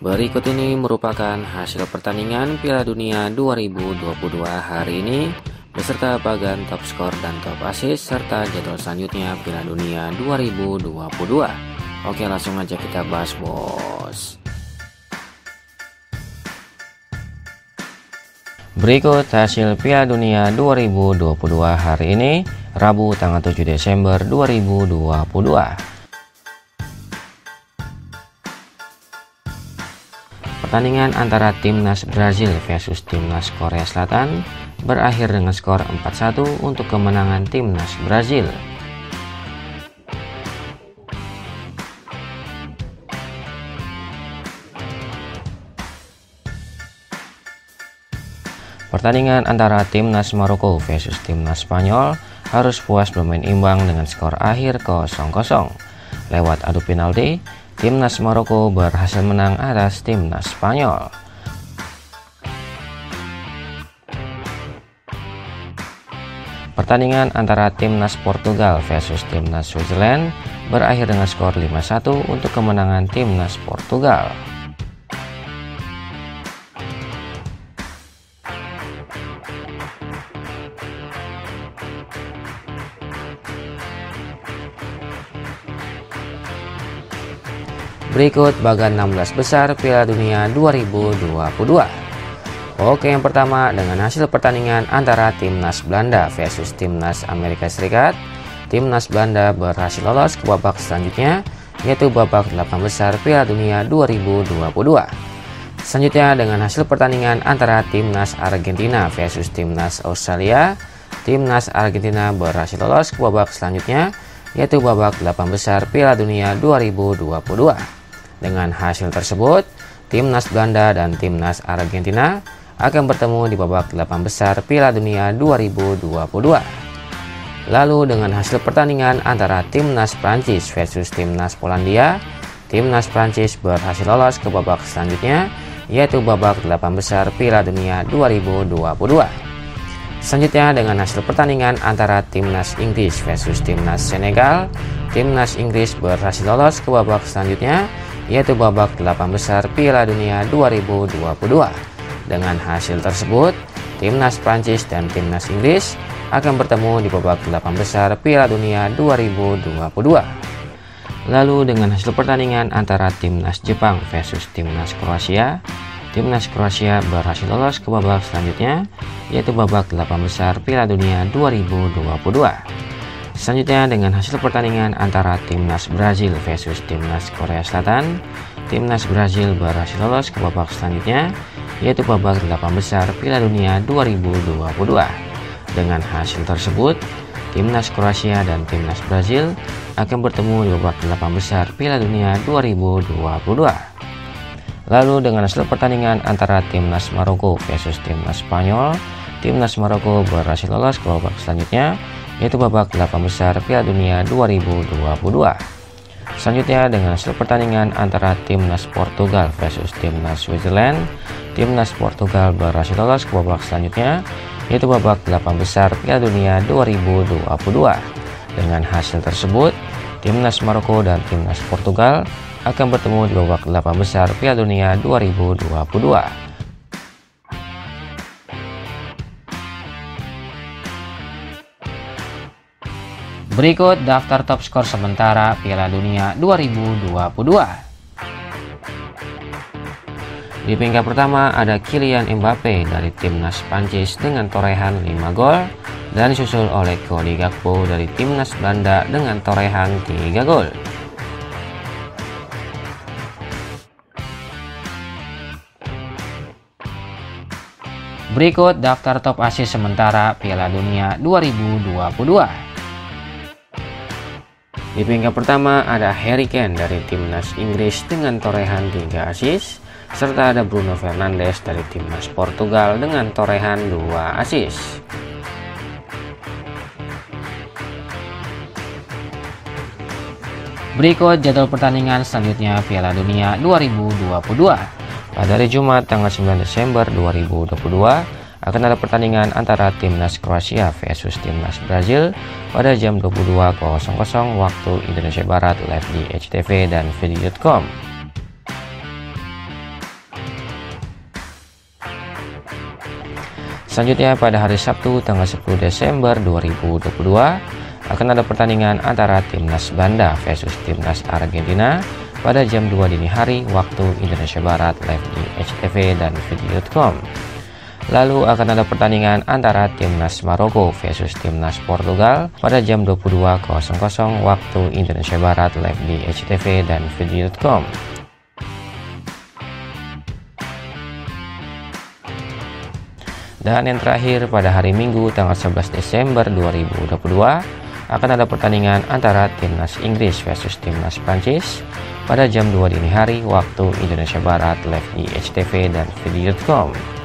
Berikut ini merupakan hasil pertandingan Piala Dunia 2022 hari ini beserta bagan top skor dan top assist serta jadwal selanjutnya Piala Dunia 2022. Oke, langsung aja kita bahas, Bos. Berikut hasil Piala Dunia 2022 hari ini, Rabu tanggal 7 Desember 2022. Pertandingan antara timnas Brazil versus timnas Korea Selatan berakhir dengan skor 4-1 untuk kemenangan timnas Brazil. Pertandingan antara timnas Maroko versus timnas Spanyol harus puas bermain imbang dengan skor akhir 0-0. Lewat adu penalti, timnas Maroko berhasil menang atas timnas Spanyol. Pertandingan antara timnas Portugal versus timnas Switzerland berakhir dengan skor 5-1 untuk kemenangan timnas Portugal. Berikut bagan 16 besar Piala Dunia 2022. Oke, yang pertama dengan hasil pertandingan antara timnas Belanda versus timnas Amerika Serikat. Timnas Belanda berhasil lolos ke babak selanjutnya, yaitu babak 8 besar Piala Dunia 2022. Selanjutnya dengan hasil pertandingan antara timnas Argentina versus timnas Australia, timnas Argentina berhasil lolos ke babak selanjutnya, yaitu babak 8 besar Piala Dunia 2022. Dengan hasil tersebut, timnas Belanda dan timnas Argentina akan bertemu di babak 8 besar Piala Dunia 2022. Lalu dengan hasil pertandingan antara timnas Prancis versus timnas Polandia, timnas Prancis berhasil lolos ke babak selanjutnya, yaitu babak 8 besar Piala Dunia 2022. Selanjutnya dengan hasil pertandingan antara timnas Inggris versus timnas Senegal, timnas Inggris berhasil lolos ke babak selanjutnya, yaitu babak 8 besar Piala Dunia 2022. Dengan hasil tersebut, timnas Prancis dan timnas Inggris akan bertemu di babak 8 besar Piala Dunia 2022. Lalu dengan hasil pertandingan antara timnas Jepang versus timnas Kroasia, timnas Kroasia berhasil lolos ke babak selanjutnya, yaitu babak 8 besar Piala Dunia 2022. Selanjutnya dengan hasil pertandingan antara timnas Brazil versus timnas Korea Selatan, timnas Brazil berhasil lolos ke babak selanjutnya, yaitu babak 8 besar Piala Dunia 2022. Dengan hasil tersebut, timnas Kroasia dan timnas Brazil akan bertemu di babak 8 besar Piala Dunia 2022. Lalu dengan hasil pertandingan antara timnas Maroko versus timnas Spanyol, timnas Maroko berhasil lolos ke babak selanjutnya, yaitu babak 8 besar Piala Dunia 2022. Selanjutnya dengan hasil pertandingan antara timnas Portugal versus timnas Switzerland, timnas Portugal berhasil lolos ke babak selanjutnya, yaitu babak 8 besar Piala Dunia 2022. Dengan hasil tersebut, timnas Maroko dan timnas Portugal akan bertemu di babak 8 besar Piala Dunia 2022. Berikut daftar top skor sementara Piala Dunia 2022. Di peringkat pertama ada Kylian Mbappe dari timnas Prancis dengan torehan 5 gol dan disusul oleh Cody Gakpo dari timnas Belanda dengan torehan 3 gol. Berikut daftar top asis sementara Piala Dunia 2022. Di peringkat pertama ada Harry Kane dari timnas Inggris dengan torehan 3 assist, serta ada Bruno Fernandes dari timnas Portugal dengan torehan 2 assist. Berikut jadwal pertandingan selanjutnya Piala Dunia 2022. Pada hari Jumat tanggal 9 Desember 2022, akan ada pertandingan antara timnas Kroasia versus timnas Brazil pada jam 22.00 waktu Indonesia Barat live di HTV dan video.com. Selanjutnya pada hari Sabtu tanggal 10 Desember 2022 akan ada pertandingan antara timnas Banda versus timnas Argentina pada jam 2 dini hari waktu Indonesia Barat live di HTV dan video.com. Lalu akan ada pertandingan antara Timnas Maroko versus Timnas Portugal pada jam 22.00 waktu Indonesia Barat live di HTV dan video.com. Dan yang terakhir pada hari Minggu tanggal 11 Desember 2022 akan ada pertandingan antara timnas Inggris versus timnas Prancis pada jam 2 dini hari waktu Indonesia Barat live di HTV dan video.com.